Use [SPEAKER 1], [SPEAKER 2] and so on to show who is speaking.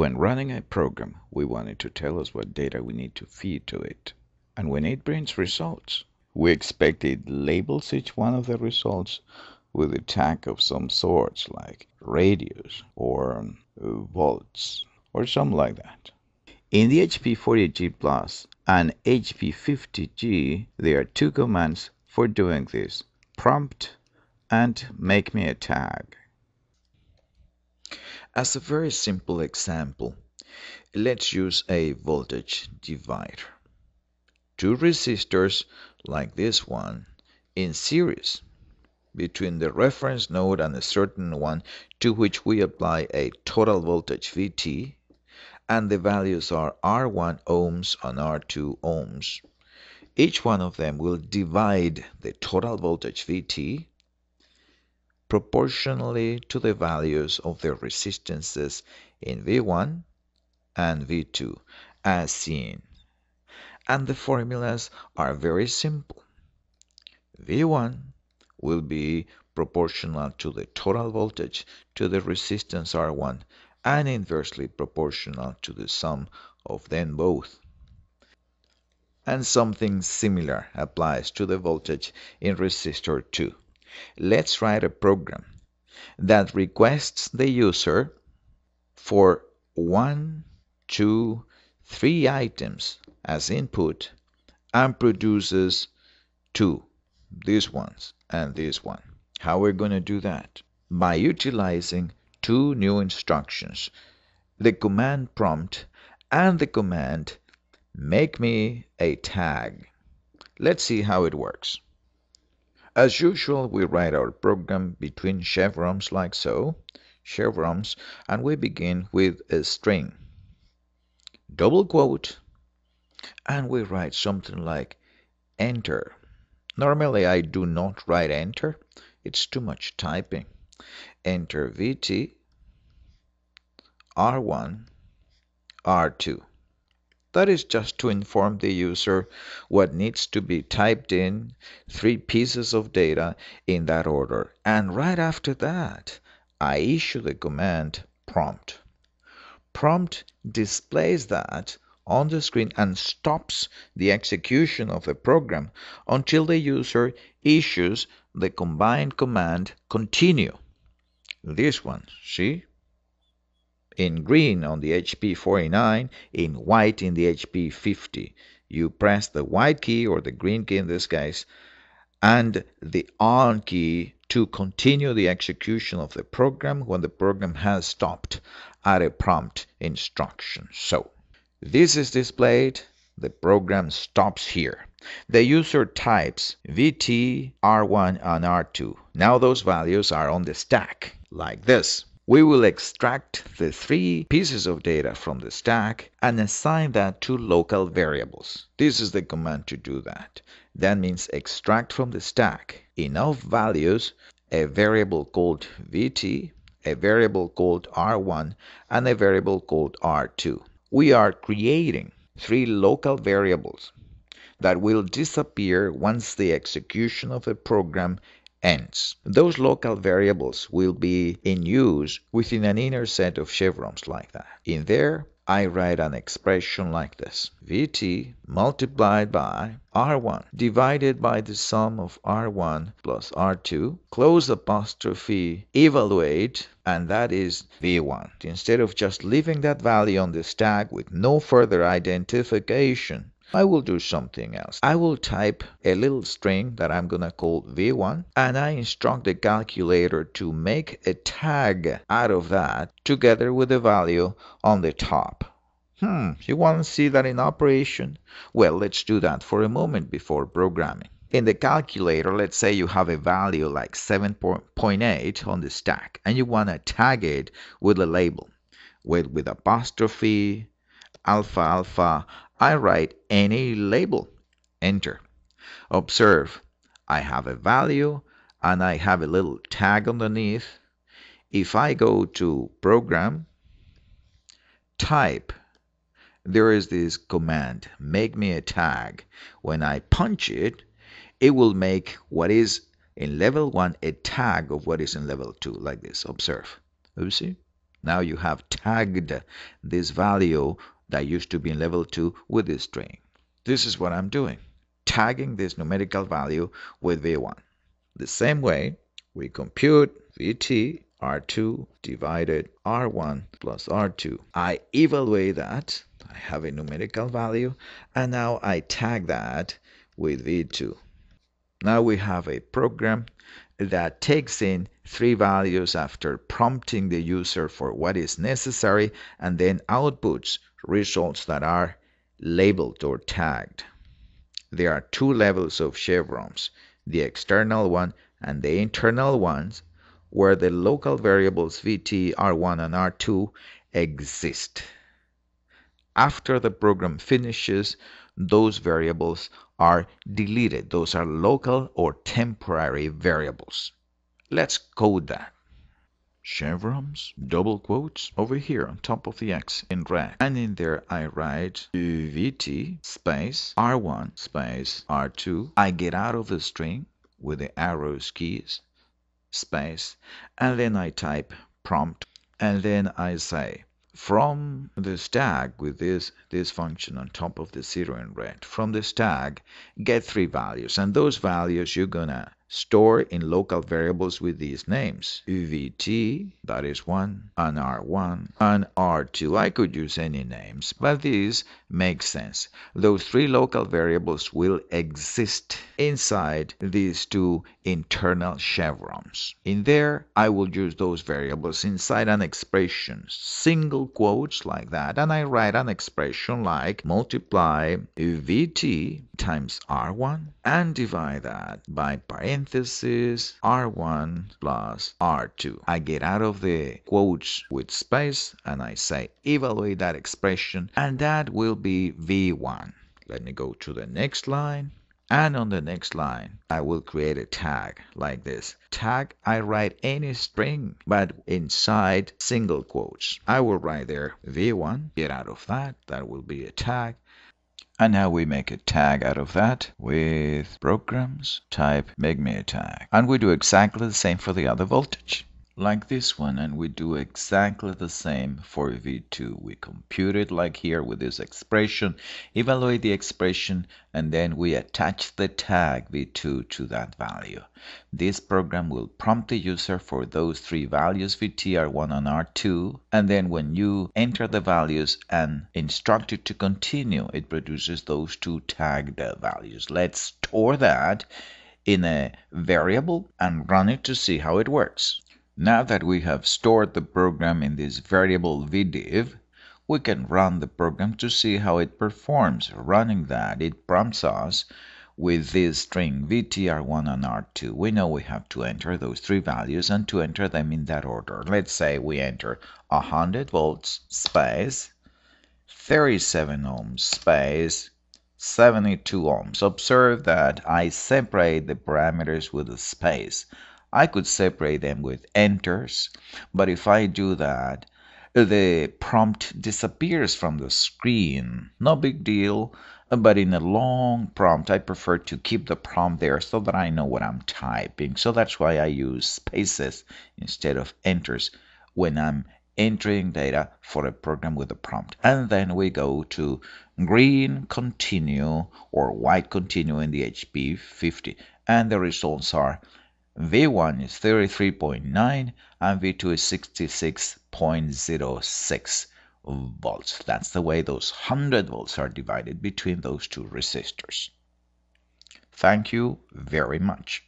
[SPEAKER 1] When running a program, we want it to tell us what data we need to feed to it. And when it brings results, we expect it labels each one of the results with a tag of some sorts like radius or uh, volts or something like that. In the HP 49G Plus and HP 50G, there are two commands for doing this prompt and make me a tag. As a very simple example, let's use a voltage divider. Two resistors like this one in series between the reference node and a certain one to which we apply a total voltage Vt and the values are R1 ohms and R2 ohms. Each one of them will divide the total voltage Vt proportionally to the values of the resistances in V1 and V2 as seen. And the formulas are very simple. V1 will be proportional to the total voltage to the resistance R1 and inversely proportional to the sum of them both. And something similar applies to the voltage in resistor 2. Let's write a program that requests the user for one, two, three items as input and produces two, these ones and this one. How we're going to do that? By utilizing two new instructions, the command prompt and the command make me a tag. Let's see how it works. As usual, we write our program between chevrons like so, chevrons, and we begin with a string. Double quote, and we write something like enter. Normally I do not write enter, it's too much typing. Enter VT, R1, R2. That is just to inform the user what needs to be typed in, three pieces of data in that order. And right after that, I issue the command prompt. Prompt displays that on the screen and stops the execution of the program until the user issues the combined command continue. This one, see? In green on the HP 49, in white in the HP 50. You press the white key or the green key in this case and the on key to continue the execution of the program when the program has stopped at a prompt instruction. So this is displayed. The program stops here. The user types VT, R1, and R2. Now those values are on the stack, like this. We will extract the three pieces of data from the stack and assign that to local variables. This is the command to do that. That means extract from the stack enough values, a variable called VT, a variable called R1, and a variable called R2 we are creating three local variables that will disappear once the execution of the program ends. Those local variables will be in use within an inner set of chevrons like that. In there, I write an expression like this Vt multiplied by R1 divided by the sum of R1 plus R2 close apostrophe evaluate and that is V1. Instead of just leaving that value on the stack with no further identification I will do something else. I will type a little string that I'm going to call V1 and I instruct the calculator to make a tag out of that together with the value on the top. Hmm, you want to see that in operation? Well, let's do that for a moment before programming. In the calculator, let's say you have a value like 7.8 on the stack and you want to tag it with a label with, with apostrophe, alpha, alpha, I write any label. Enter. Observe, I have a value and I have a little tag underneath. If I go to Program, Type, there is this command, make me a tag. When I punch it, it will make what is in level 1 a tag of what is in level 2, like this. Observe. You see? Now you have tagged this value that used to be in level 2 with this string. This is what I'm doing, tagging this numerical value with V1. The same way we compute Vt R2 divided R1 plus R2. I evaluate that, I have a numerical value, and now I tag that with V2. Now we have a program that takes in three values after prompting the user for what is necessary and then outputs results that are labeled or tagged. There are two levels of chevrons, the external one and the internal ones, where the local variables vt, r1, and r2 exist. After the program finishes, those variables are deleted. Those are local or temporary variables. Let's code that. Chevrons, double quotes, over here on top of the X in red. And in there I write VT space R1 space R2. I get out of the string with the arrows keys space and then I type prompt and then I say from the stack with this this function on top of the zero in red from the stack get three values. And those values you're gonna store in local variables with these names. UVT, that is 1 and r1 and r2 i could use any names but these make sense. Those three local variables will exist inside these two internal chevrons. In there i will use those variables inside an expression. Single quotes like that and i write an expression like multiply UVT times r1 and divide that by parentheses r1 plus r2. I get out of the quotes with space and I say evaluate that expression and that will be v1. Let me go to the next line. And on the next line, I will create a tag like this. Tag, I write any string, but inside single quotes. I will write there v1, get out of that, that will be a tag. And now we make a tag out of that with programs, type make me a tag. And we do exactly the same for the other voltage like this one and we do exactly the same for V2. We compute it like here with this expression, evaluate the expression, and then we attach the tag V2 to that value. This program will prompt the user for those three values VT, R1 and R2, and then when you enter the values and instruct it to continue, it produces those two tagged values. Let's store that in a variable and run it to see how it works. Now that we have stored the program in this variable vdiv, we can run the program to see how it performs. Running that, it prompts us with this string vtr1 and r2. We know we have to enter those three values and to enter them in that order. Let's say we enter 100 volts space 37 ohms space 72 ohms. Observe that I separate the parameters with a space. I could separate them with enters, but if I do that, the prompt disappears from the screen. No big deal, but in a long prompt, I prefer to keep the prompt there so that I know what I'm typing. So that's why I use spaces instead of enters when I'm entering data for a program with a prompt. And then we go to green continue or white continue in the HP 50. And the results are V1 is 33.9 and V2 is 66.06 volts. That's the way those 100 volts are divided between those two resistors. Thank you very much.